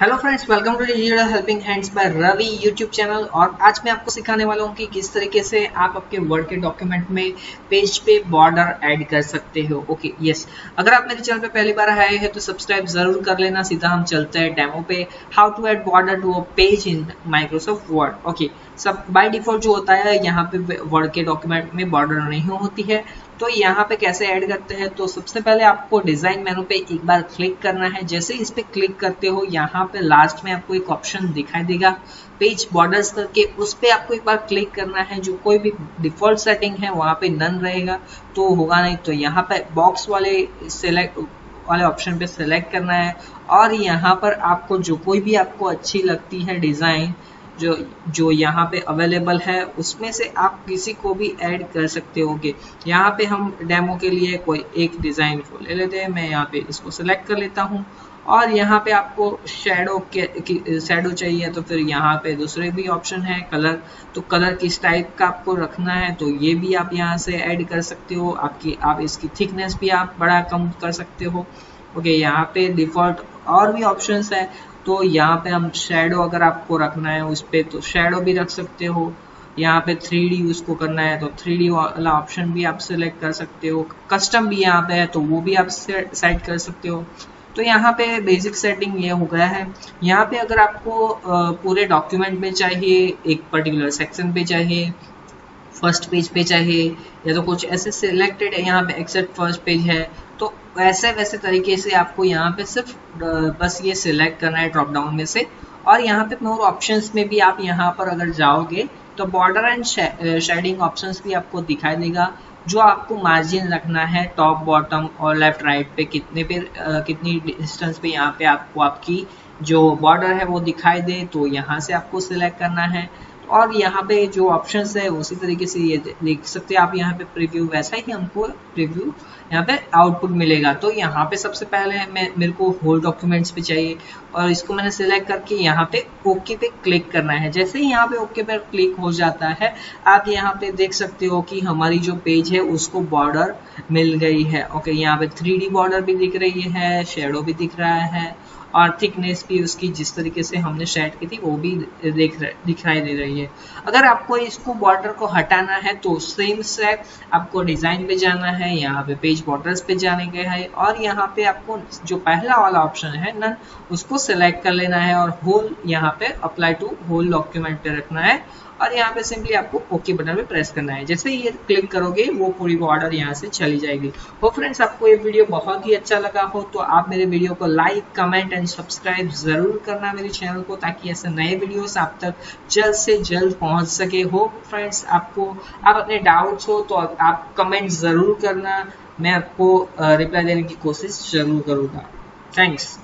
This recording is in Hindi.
Hello friends welcome to digital helping hands by Ravi YouTube channel और आज मैं आपको सिखाने वाला हूँ कि किस तरीके से आप आपके वर्ड के डॉक्यूमेंट में पेज पे बॉर्डर ऐड कर सकते हो। Okay okay, yes yes. अगर आप मेरे चैनल पे पहली बार आए हैं तो सब्सक्राइब ज़रूर कर लेना। सीधा हम चलते हैं डेमो पे। How to add border to a page in Microsoft Word okay सब बाई डिफ़ॉल्ट जो होता है यहाँ पे वर्ड के डॉक्यूमेंट में बॉर्डर नहीं होती है। तो यहाँ पे कैसे ऐड करते हैं? तो सबसे पहले आपको डिज़ाइन मेनू पे एक बार क्लिक करना है। जैसे इस पे क्लिक करते हो, यहाँ पे लास्ट में आपको एक ऑप्शन दिखाई देगा। पेज बॉर्डर्स करके उस पे आपको एक बार क्लिक करना है। जो कोई भी डिफ़ॉल्ट सेटिंग है, वहाँ पे नन रहेगा। तो होगा नहीं। तो यहाँ पे बॉक्स वाले सेलेक्ट वाले ऑप्शन पे सेलेक्ट करना है। और यहाँ पर आपको जो कोई भी आपको अच्छी लगती है डिज़ाइन जो जो यहाँ पे अवेलेबल है, उसमें से आप किसी को भी ऐड कर सकते होगे। यहाँ पे हम डेमो के लिए कोई एक डिज़ाइन को ले लेते हैं, मैं यहाँ पे इसको सिलेक्ट कर लेता हूँ। और यहाँ पे आपको शेडो के शेडो चाहिए तो फिर यहाँ पे दूसरे भी ऑप्शन है कलर तो कलर किस टाइप का आपको रखना है तो ये भी आप यहाँ से ऐड कर सकते हो। आपकी, आप इसकी थिकनेस भी आप बड़ा कम कर सकते हो। ओके यहाँ पे डिफ़ॉल्ट और भी ऑप्शंस है। तो यहाँ पे हम शेडो अगर आपको रखना है, उस पर तो शेडो भी रख सकते हो। यहाँ पे थ्री डी उसको करना है तो थ्री डी वाला ऑप्शन भी आप सेलेक्ट कर सकते हो। कस्टम भी यहाँ पे है तो वो भी आप सेट कर सकते हो। तो यहाँ पे बेसिक सेटिंग ये हो गया है। यहाँ पे अगर आपको पूरे डॉक्यूमेंट में चाहिए, एक पर्टिकुलर सेक्शन पे चाहिए फ़र्स्ट पेज पे चाहिए या तो कुछ ऐसे सिलेक्टेड है, यहाँ पे एक्सेप्ट फ़र्स्ट पेज है तो वैसे वैसे तरीके से आपको यहाँ पे सिर्फ़ बस ये सिलेक्ट करना है ड्रॉप डाउन में से। और यहाँ पे मोर ऑप्शंस में भी आप यहाँ पर अगर जाओगे तो बॉर्डर एंड शेडिंग ऑप्शंस भी आपको दिखाई देगा, जो आपको मार्जिन रखना है टॉप बॉटम और लेफ़्ट राइट पे कितने पे कितनी डिस्टेंस पे यहाँ पे आपको आपकी जो बॉर्डर है वो दिखाई दे तो यहाँ से आपको सिलेक्ट करना है। और यहाँ पे जो ऑप्शंस है, उसी तरीके से ये देख सकते हैं। आप यहाँ पे प्रीव्यू वैसा ही हमको प्रीव्यू यहाँ पे आउटपुट मिलेगा। तो यहाँ पे सबसे पहले मैं, मेरे को होल डॉक्यूमेंट्स पे चाहिए और इसको मैंने सिलेक्ट करके यहाँ पे ओके पे क्लिक करना है। जैसे ही यहाँ पे ओके पे क्लिक हो जाता है, आप यहाँ पे देख सकते हो कि हमारी जो पेज है, उसको बॉर्डर मिल गई है। ओके यहाँ पे थ्री बॉर्डर भी दिख रही है शेडो भी दिख रहा है और थिकनेस भी उसकी जिस तरीके से हमने सेट की थी, वो भी देख दिखाई दे रही है। अगर आपको इसको बॉर्डर को हटाना है तो सेम स्टेप आपको डिज़ाइन पे जाना है, यहाँ पे पेज बॉर्डर्स पे जाने के है, और यहाँ पे आपको जो पहला वाला ऑप्शन है नन उसको सिलेक्ट कर लेना है, और होल यहाँ पे अप्लाई टू होल डॉक्यूमेंट पे रखना है, और यहाँ पे सिंपली आपको ओके बटन पे प्रेस करना है। जैसे ये क्लिक करोगे, वो पूरी बॉर्डर यहाँ से चली जाएगी। हो फ्रेंड्स आपको ये वीडियो बहुत ही अच्छा लगा हो तो आप मेरे वीडियो को लाइक कमेंट एंड सब्सक्राइब ज़रूर करना मेरे चैनल को ताकि ऐसे नए वीडियोस आप तक जल्द से जल्द पहुँच सके। हो फ्रेंड्स आपको, आप अपने डाउट्स हो तो आप कमेंट ज़रूर करना। मैं आपको रिप्लाई देने की कोशिश ज़रूर करूँगा। थैंक्स